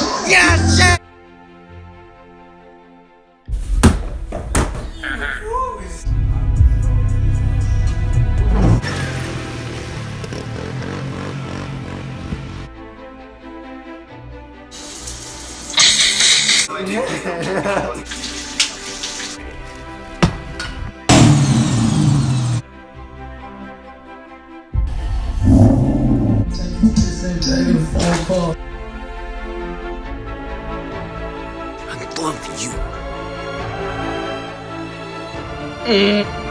Yes! I love you. Eh,